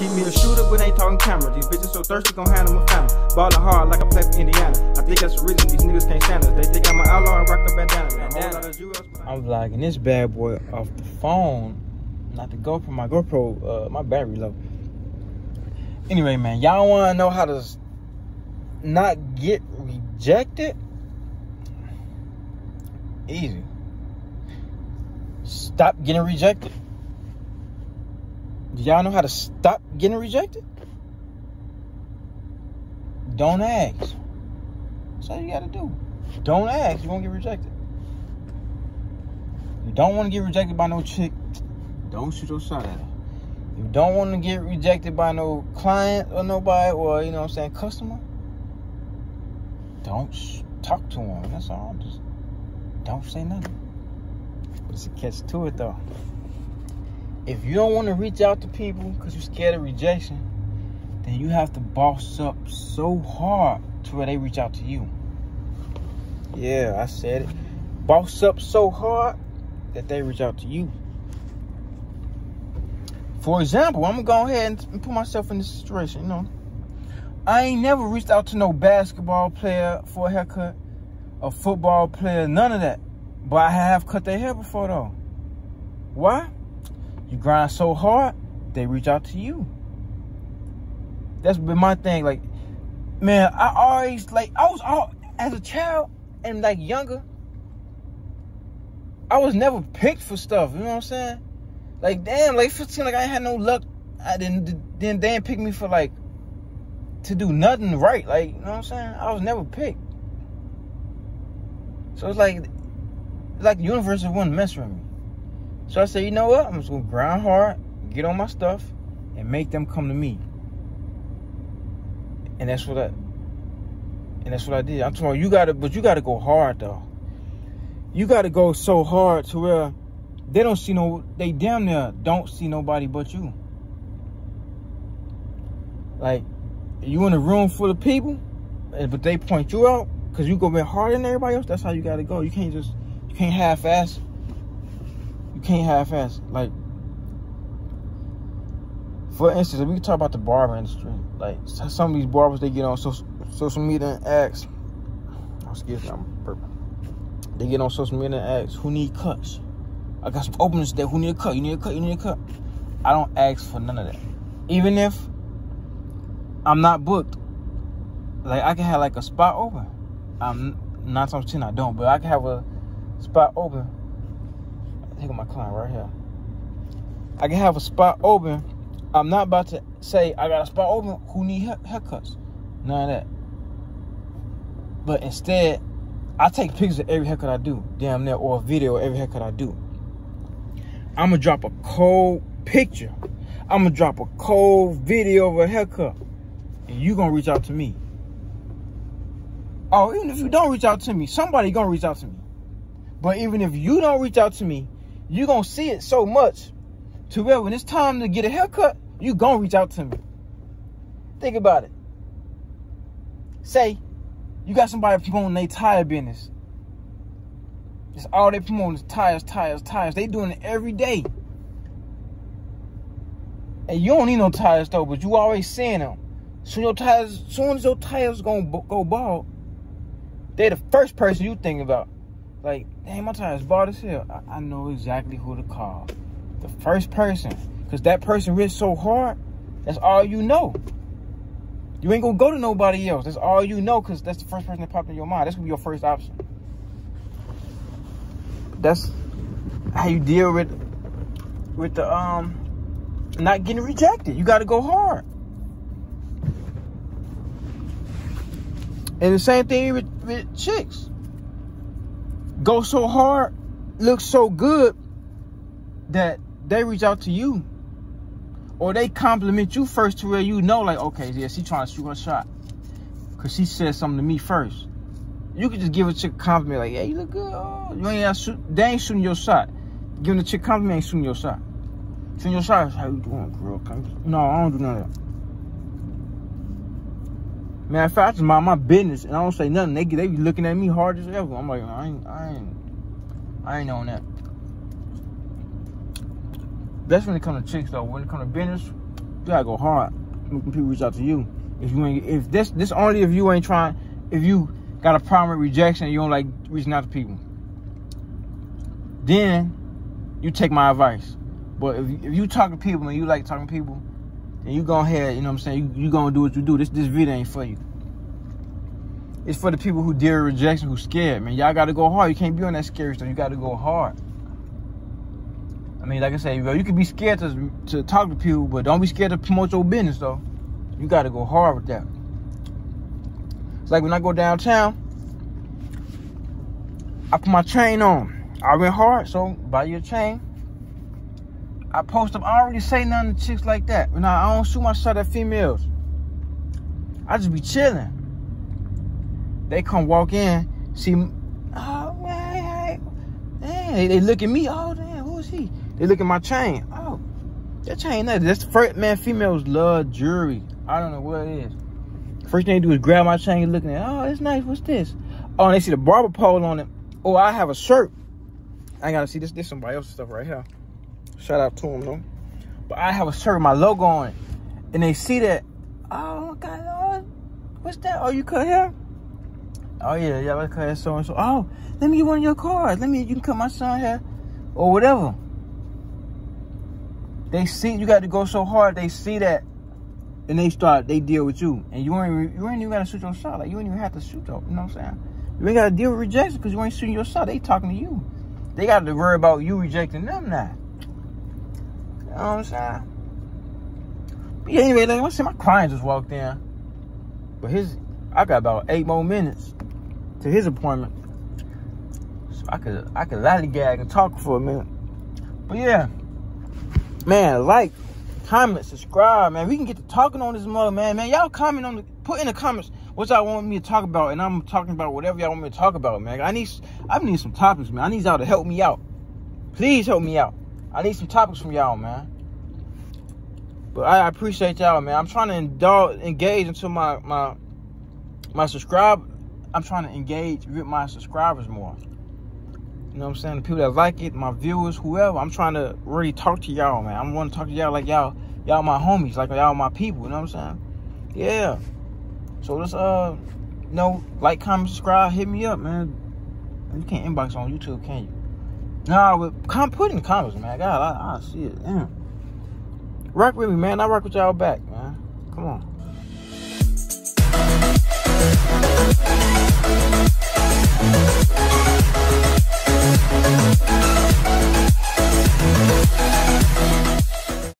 Keep me a shooter, but ain't talking camera. These bitches so thirsty, gon' handle my family. Ballin' hard like I play for Indiana. I think that's the reason these niggas can't stand us. They think I'm an outlaw and rock a bandana. I'm vlogging this bad boy off the phone. Not the GoPro, my GoPro, uh, my battery low. Anyway, man, y'all wanna know how to not get rejected? Easy. Stop getting rejected. Y'all know how to stop getting rejected? Don't ask. That's all you gotta do. Don't ask, you won't get rejected. You don't want to get rejected by no chick, don't shoot your shot at her. You don't want to get rejected by no client or nobody or, you know what I'm saying, customer. Don't talk to them. That's all. Just don't say nothing. But it's a catch to it though if you don't want to reach out to people because you're scared of rejection, then you have to boss up so hard to where they reach out to you. Yeah, I said it. Boss up so hard that they reach out to you. For example, I'm gonna go ahead and put myself in this situation, you know. I ain't never reached out to no basketball player for a haircut, a football player, none of that. But I have cut their hair before though. Why? You grind so hard, they reach out to you. That's been my thing. Like, man, I always like I was all as a child and like younger. I was never picked for stuff. You know what I'm saying? Like, damn, like 15, like I had no luck. I didn't. Then they didn't pick me for like to do nothing right. Like, you know what I'm saying? I was never picked. So it's like, like the universe wouldn't mess with me. So I said, you know what? I'm just gonna grind hard, get on my stuff, and make them come to me. And that's what I and that's what I did. I'm talking you gotta but you gotta go hard though. You gotta go so hard to where they don't see no they damn near don't see nobody but you. Like you in a room full of people, eh, but they point you out because you go bit harder than everybody else. That's how you gotta go. You can't just you can't half ass you can't half-ass. Like, for instance, if we talk about the barber industry, like some of these barbers, they get on social, media and ask, oh, excuse me, I'm purple. They get on social media and ask, who need cuts? I got some openings there. Who need a cut? You need a cut? You need a cut? I don't ask for none of that. Even if I'm not booked, like I can have like a spot open. I'm not ten I don't, but I can have a spot open take my client right here. I can have a spot open. I'm not about to say I got a spot open who need haircuts. None of that. But instead, I take pictures of every haircut I do, damn near, or a video of every haircut I do. I'm gonna drop a cold picture. I'm gonna drop a cold video of a haircut, and you gonna reach out to me. Oh, even if you don't reach out to me, somebody gonna reach out to me. But even if you don't reach out to me, you're going to see it so much to where when it's time to get a haircut, you're going to reach out to me. Think about it. Say, you got somebody promoting their tire business. It's all they promoting is tires, tires, tires. They doing it every day. And you don't need no tires though, but you always seeing them. Soon your tires, soon as your tires gonna go bald, they the first person you think about. Like, damn, my tire's bought as hell. I, I know exactly who to call. The first person. Because that person ripped so hard, that's all you know. You ain't gonna go to nobody else. That's all you know because that's the first person that popped in your mind. That's gonna be your first option. That's how you deal with with the um not getting rejected. You gotta go hard. And the same thing with, with chicks go so hard, look so good that they reach out to you. Or they compliment you first to where you know, like, okay, yeah, she trying to shoot her shot. Cause she said something to me first. You could just give a chick a compliment, like, yeah, you look good. Oh, you ain't shoot, they ain't shooting your shot. Giving the chick compliment ain't shooting your shot. Shooting your shot is how you doing, girl. No, I don't do none of that. Man, if I just mind my business and I don't say nothing, they they be looking at me hard as ever. I'm like, I ain't, I ain't, I ain't on that. That's when it comes to chicks though. When it comes to business, you gotta go hard. When people reach out to you. If you ain't, if this, this only if you ain't trying, if you got a problem with rejection, you don't like reaching out to people. Then you take my advice. But if if you talk to people and you like talking to people, then you go ahead, you know what I'm saying? You, you gonna do what you do. This this video ain't for you. It's for the people who deal with rejection, who scared, man. Y'all gotta go hard. You can't be on that scary stuff. You gotta go hard. I mean, like I said, you can be scared to to talk to people, but don't be scared to promote your business though. You gotta go hard with that. It's like when I go downtown, I put my chain on. I went hard, so buy your chain. I post them. I already say nothing to chicks like that. You know, I don't shoot my shot at females. I just be chilling. They come walk in, see, oh man, hey, they, they look at me. Oh damn, who is he? They look at my chain. Oh, that chain that that's the first man. Females love jewelry. I don't know what it is. First thing they do is grab my chain, looking at. Oh, it's nice. What's this? Oh, and they see the barber pole on it. Oh, I have a shirt. I gotta see this. This somebody else's stuff right here. Shout out to them though. But I have a shirt with my logo on it, and they see that. Oh God, oh, what's that? Oh, you cut hair? Oh yeah, yeah, I cut hair so and so. Oh, let me get one of your cards. Let me. You can cut my son hair, or whatever. They see you got to go so hard. They see that, and they start. They deal with you, and you ain't. You ain't even got to shoot your shot. Like you ain't even have to shoot. Your, you know what I'm saying? You ain't got to deal with rejection because you ain't shooting your shot. They talking to you. They got to worry about you rejecting them now. Know what I'm saying? But yeah, anyway, like, I see my client just walked in. But his, I got about eight more minutes to his appointment. So I could, I could lollygag and talk for a minute. But yeah, man, like, comment, subscribe, man. We can get to talking on this mother, man. Man, y'all comment on the, put in the comments what y'all want me to talk about, and I'm talking about whatever y'all want me to talk about, man. I need, I need some topics, man. I need y'all to help me out. Please help me out. I need some topics from y'all, man. But I appreciate y'all, man. I'm trying to indulge, engage into my my my subscribe. I'm trying to engage with my subscribers more. You know what I'm saying? The people that like it, my viewers, whoever. I'm trying to really talk to y'all, man. I'm want to talk to y'all like y'all, y'all my homies, like y'all my people. You know what I'm saying? Yeah. So just uh, you know, like, comment, subscribe, hit me up, man. You can't inbox on YouTube, can you? Nah, but come put in comments, man. God, I, I see it. Damn. Rock with me, man. I rock with y'all back, man. Come on.